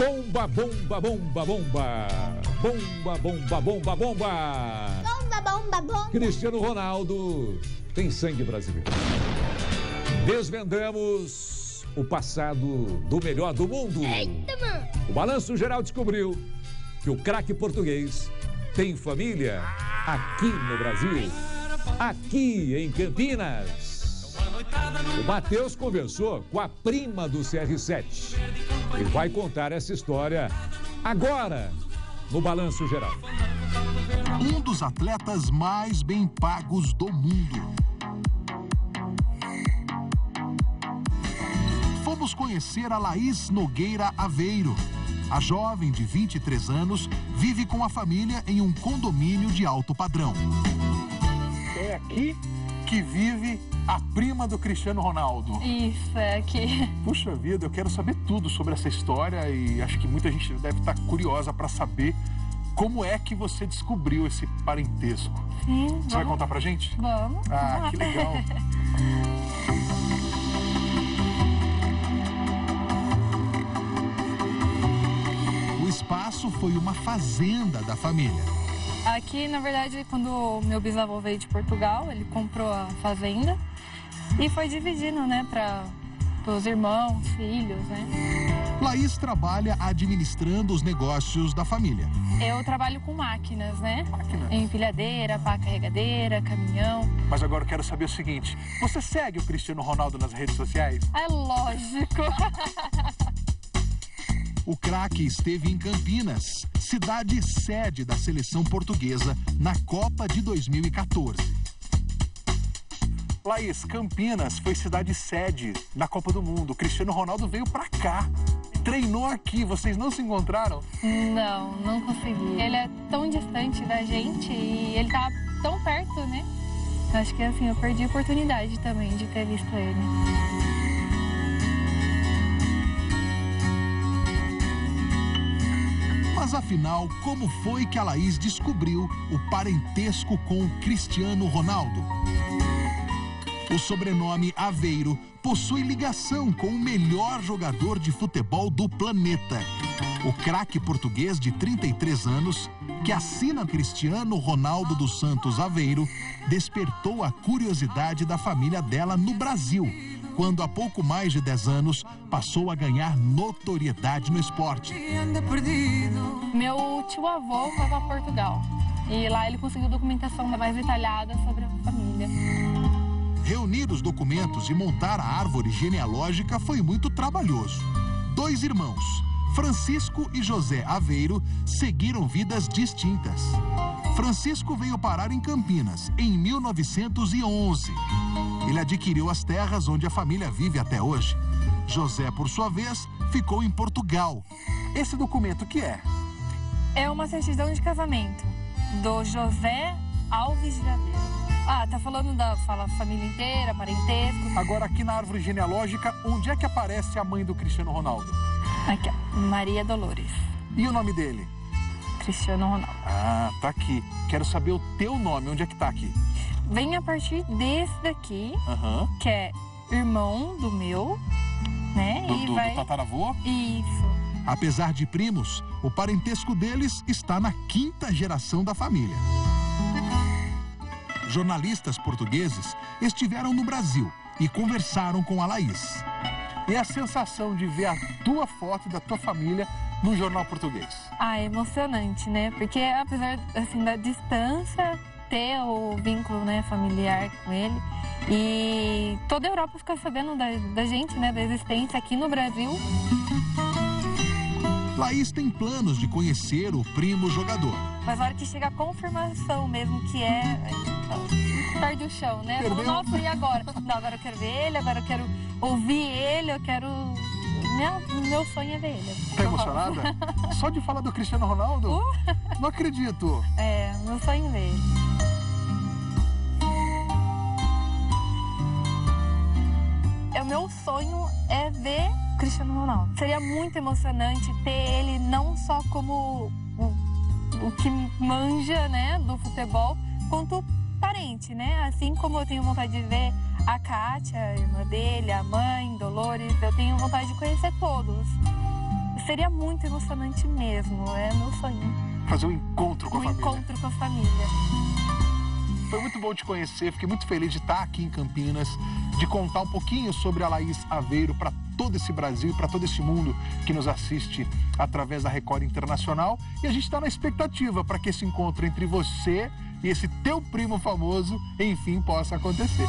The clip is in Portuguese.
Bomba, bomba, bomba, bomba. Bomba, bomba, bomba, bomba. Bomba, bomba, bomba. Cristiano Ronaldo tem sangue brasileiro. Desvendamos o passado do melhor do mundo. Eita, mano. O Balanço Geral descobriu que o craque português tem família aqui no Brasil, aqui em Campinas. O Matheus conversou com a prima do CR7 e vai contar essa história agora no Balanço Geral. Um dos atletas mais bem pagos do mundo. Fomos conhecer a Laís Nogueira Aveiro. A jovem de 23 anos vive com a família em um condomínio de alto padrão. É aqui que vive a prima do Cristiano Ronaldo. Isso, é aqui. Puxa vida, eu quero saber tudo sobre essa história e acho que muita gente deve estar curiosa para saber como é que você descobriu esse parentesco. Sim, Você vai vamos- contar pra gente? Vamos. Ah, que legal. O espaço foi uma fazenda da família. Aqui, na verdade, quando meu bisavô veio de Portugal, ele comprou a fazenda e foi dividindo, né, para os irmãos, filhos, né. Laís trabalha administrando os negócios da família. Eu trabalho com máquinas, né, Máquina. empilhadeira, pá carregadeira, caminhão. Mas agora eu quero saber o seguinte: você segue o Cristiano Ronaldo nas redes sociais? É lógico. O craque esteve em Campinas, cidade sede da seleção portuguesa na Copa de 2014. Laís, Campinas foi cidade sede da Copa do Mundo. O Cristiano Ronaldo veio pra cá. Treinou aqui, vocês não se encontraram? Não, não consegui. Ele é tão distante da gente e ele tá tão perto, né? Acho que assim, eu perdi a oportunidade também de ter visto ele. Mas afinal, como foi que a Laís descobriu o parentesco com o Cristiano Ronaldo? O sobrenome Aveiro possui ligação com o melhor jogador de futebol do planeta. O craque português de 33 anos, que assina Cristiano Ronaldo dos Santos Aveiro, despertou a curiosidade da família dela no Brasil, quando há pouco mais de 10 anos passou a ganhar notoriedade no esporte. Meu tio avô foi para Portugal e lá ele conseguiu documentação mais detalhada sobre a família. Os documentos e montar a árvore genealógica foi muito trabalhoso. Dois irmãos, Francisco e José Aveiro, seguiram vidas distintas. Francisco veio parar em Campinas em 1911. Ele adquiriu as terras onde a família vive até hoje. José, por sua vez, ficou em Portugal. Esse documento que é? É uma certidão de casamento do José Alves de Aveiro. Ah, tá falando da fala família inteira, parentesco. Agora, aqui na árvore genealógica, onde é que aparece a mãe do Cristiano Ronaldo? Aqui, Maria Dolores, E o nome dele? Cristiano Ronaldo. Ah, tá aqui. Quero saber o teu nome. Onde é que tá aqui? Vem a partir desse daqui, Aham. que é irmão do meu, né? Do, e do, vai. do tataravô? Isso. Apesar de primos, o parentesco deles está na quinta geração da família. Jornalistas portugueses estiveram no Brasil e conversaram com a Laís. E a sensação de ver a tua foto da tua família no jornal português? Ah, é emocionante, né? Porque apesar assim da distância, ter o vínculo né, familiar com ele e toda a Europa ficar sabendo da, da gente, né, da existência aqui no Brasil. Laís tem planos de conhecer o primo jogador. Mas na hora que chega a confirmação mesmo que é, aí, perde o chão, né? Perdeu. Nossa, e agora? Não, agora eu quero ver ele, agora eu quero ouvir ele, eu quero. Meu, meu sonho é ver ele. Tá emocionada? Só de falar do Cristiano Ronaldo? Uh. Não acredito. É, meu sonho é ver ele. É, o meu sonho é ver Cristiano Ronaldo. Seria muito emocionante ter ele não só como o, que manja, né, do futebol, quanto parente, né? Assim como eu tenho vontade de ver a Kátia, a irmã dele, a mãe, Dolores, eu tenho vontade de conhecer todos. seria muito emocionante mesmo. É meu sonho. Fazer um encontro com a um família. encontro com a família. Foi muito bom te conhecer, fiquei muito feliz de estar aqui em Campinas, de contar um pouquinho sobre a Laís Aveiro para todo esse Brasil e para todo esse mundo que nos assiste através da Record Internacional. E a gente está na expectativa para que esse encontro entre você e esse teu primo famoso, enfim, possa acontecer.